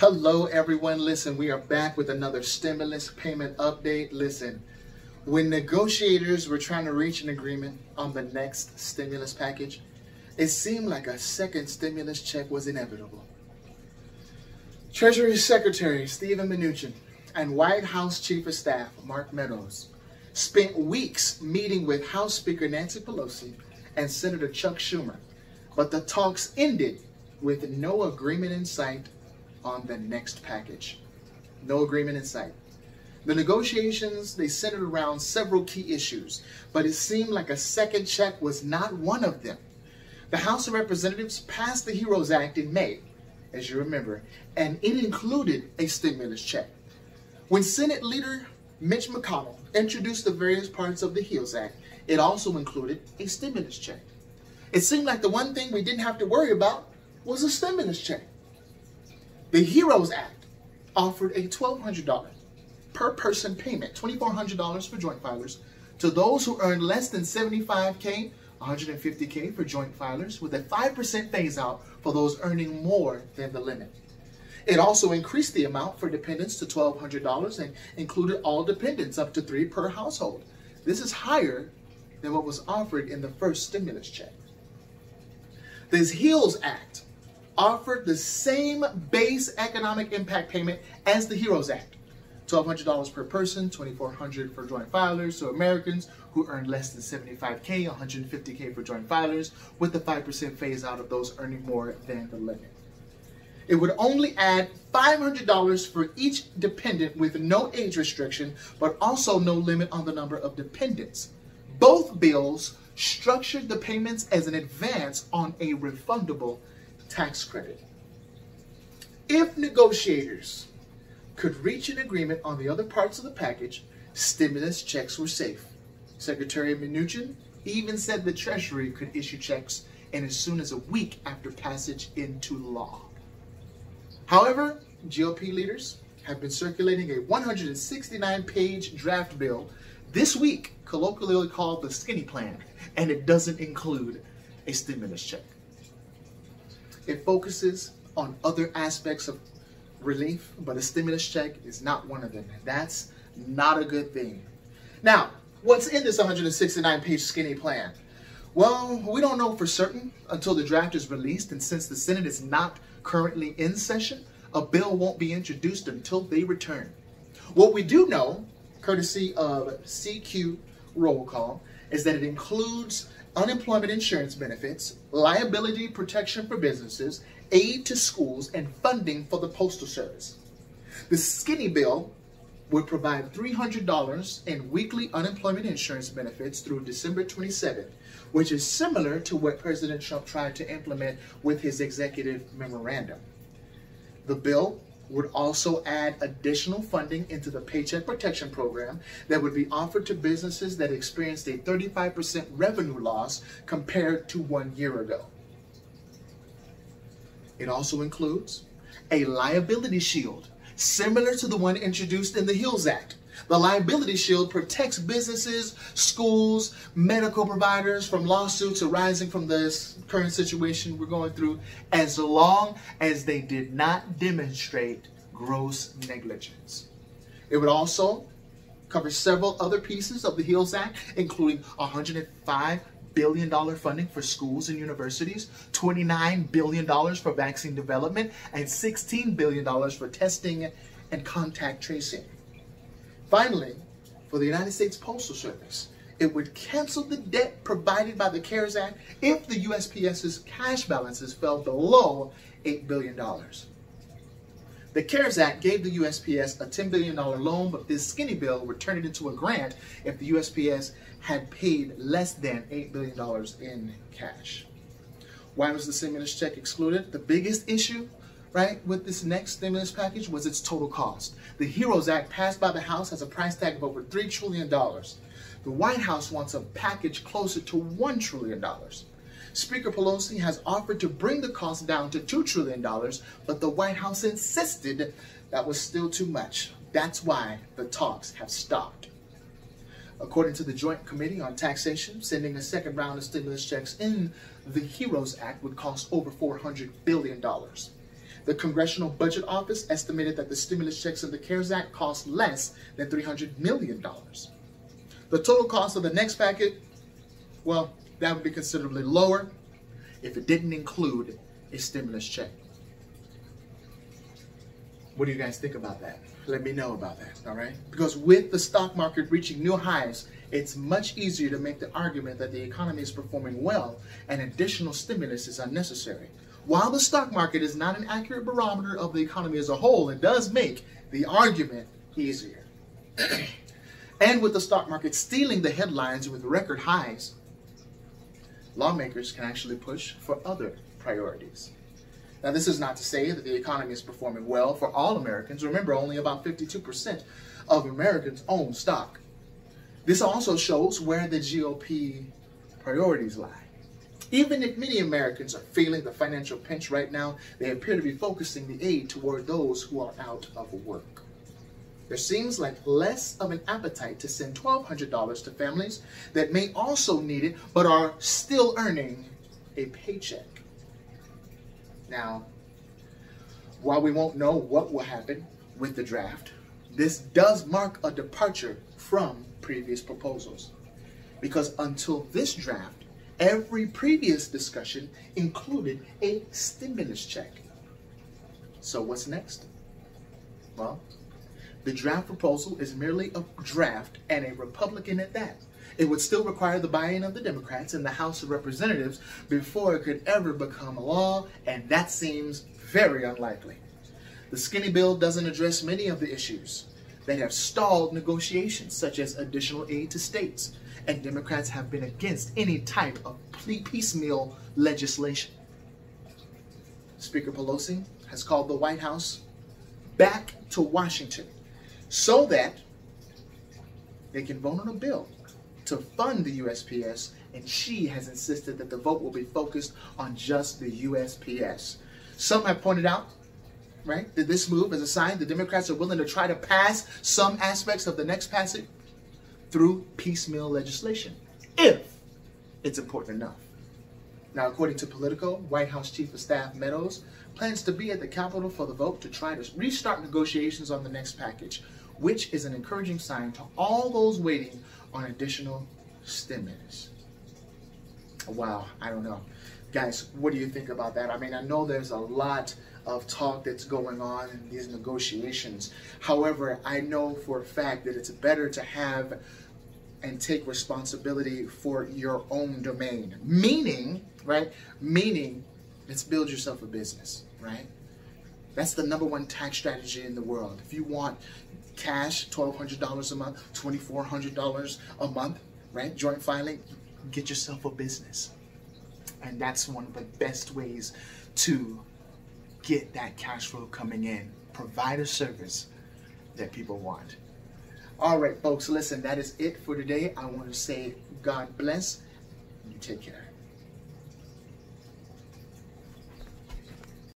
Hello, everyone. Listen, we are back with another stimulus payment update. Listen, when negotiators were trying to reach an agreement on the next stimulus package, it seemed like a second stimulus check was inevitable. Treasury Secretary Steven Mnuchin and White House Chief of Staff Mark Meadows spent weeks meeting with House Speaker Nancy Pelosi and Senator Chuck Schumer, but the talks ended with no agreement in sight on the next package. No agreement in sight. The negotiations, they centered around several key issues, but it seemed like a second check was not one of them. The House of Representatives passed the HEROES Act in May, as you remember, and it included a stimulus check. When Senate Leader Mitch McConnell introduced the various parts of the HEALS Act, it also included a stimulus check. It seemed like the one thing we didn't have to worry about was a stimulus check. The HEROES Act offered a $1,200 per person payment, $2,400 for joint filers, to those who earn less than 75K, 150K for joint filers, with a 5% phase out for those earning more than the limit. It also increased the amount for dependents to $1,200 and included all dependents up to three per household. This is higher than what was offered in the first stimulus check. This HEALS Act offered the same base economic impact payment as the HEROES Act. $1,200 per person, 2,400 for joint filers, so Americans who earn less than 75K, 150K for joint filers, with the 5% phase out of those earning more than the limit. It would only add $500 for each dependent with no age restriction, but also no limit on the number of dependents. Both bills structured the payments as an advance on a refundable tax credit. If negotiators could reach an agreement on the other parts of the package, stimulus checks were safe. Secretary Mnuchin even said the Treasury could issue checks in as soon as a week after passage into law. However, GOP leaders have been circulating a 169-page draft bill this week, colloquially called the skinny plan, and it doesn't include a stimulus check. It focuses on other aspects of relief, but a stimulus check is not one of them. That's not a good thing. Now, what's in this 169 page skinny plan? Well, we don't know for certain until the draft is released, and since the Senate is not currently in session, a bill won't be introduced until they return. What we do know, courtesy of CQ roll call, is that it includes unemployment insurance benefits, liability protection for businesses, aid to schools, and funding for the Postal Service. The skinny bill would provide $300 in weekly unemployment insurance benefits through December 27th, which is similar to what President Trump tried to implement with his executive memorandum. The bill would also add additional funding into the Paycheck Protection Program that would be offered to businesses that experienced a 35% revenue loss compared to one year ago. It also includes a liability shield similar to the one introduced in the HEALS Act. The liability shield protects businesses, schools, medical providers from lawsuits arising from this current situation we're going through as long as they did not demonstrate gross negligence. It would also cover several other pieces of the HEALS Act, including 105 billion dollar funding for schools and universities, 29 billion dollars for vaccine development, and 16 billion dollars for testing and contact tracing. Finally, for the United States Postal Service, it would cancel the debt provided by the CARES Act if the USPS's cash balances fell below $8 billion. The CARES Act gave the USPS a $10 billion loan, but this skinny bill would turn it into a grant if the USPS had paid less than $8 billion in cash. Why was the stimulus check excluded? The biggest issue right, with this next stimulus package was its total cost. The HEROES Act passed by the House has a price tag of over $3 trillion. The White House wants a package closer to $1 trillion. Speaker Pelosi has offered to bring the cost down to $2 trillion, but the White House insisted that was still too much. That's why the talks have stopped. According to the Joint Committee on Taxation, sending a second round of stimulus checks in the HEROES Act would cost over $400 billion. The Congressional Budget Office estimated that the stimulus checks in the CARES Act cost less than $300 million. The total cost of the next packet, well, that would be considerably lower if it didn't include a stimulus check. What do you guys think about that? Let me know about that, all right? Because with the stock market reaching new highs, it's much easier to make the argument that the economy is performing well and additional stimulus is unnecessary. While the stock market is not an accurate barometer of the economy as a whole, it does make the argument easier. and with the stock market stealing the headlines with record highs, lawmakers can actually push for other priorities. Now, this is not to say that the economy is performing well for all Americans. Remember, only about 52% of Americans own stock. This also shows where the GOP priorities lie. Even if many Americans are feeling the financial pinch right now, they appear to be focusing the aid toward those who are out of work. There seems like less of an appetite to send $1,200 to families that may also need it but are still earning a paycheck. Now, while we won't know what will happen with the draft, this does mark a departure from previous proposals. Because until this draft, every previous discussion included a stimulus check. So what's next? Well, the draft proposal is merely a draft and a Republican at that. It would still require the buy-in of the Democrats in the House of Representatives before it could ever become a law, and that seems very unlikely. The skinny bill doesn't address many of the issues that have stalled negotiations, such as additional aid to states, and Democrats have been against any type of piecemeal legislation. Speaker Pelosi has called the White House back to Washington so that they can vote on a bill to fund the USPS, and she has insisted that the vote will be focused on just the USPS. Some have pointed out, right, that this move is a sign the Democrats are willing to try to pass some aspects of the next passage through piecemeal legislation, if it's important enough. Now, according to Politico, White House Chief of Staff Meadows plans to be at the Capitol for the vote to try to restart negotiations on the next package, which is an encouraging sign to all those waiting on additional stimulus. Wow, I don't know. Guys, what do you think about that? I mean, I know there's a lot of talk that's going on in these negotiations. However, I know for a fact that it's better to have and take responsibility for your own domain. Meaning, right? Meaning, let's build yourself a business, right? That's the number one tax strategy in the world. If you want cash, $1,200 a month, $2,400 a month, right? Joint filing, get yourself a business. And that's one of the best ways to get that cash flow coming in. Provide a service that people want. All right, folks, listen, that is it for today. I want to say God bless. You take care.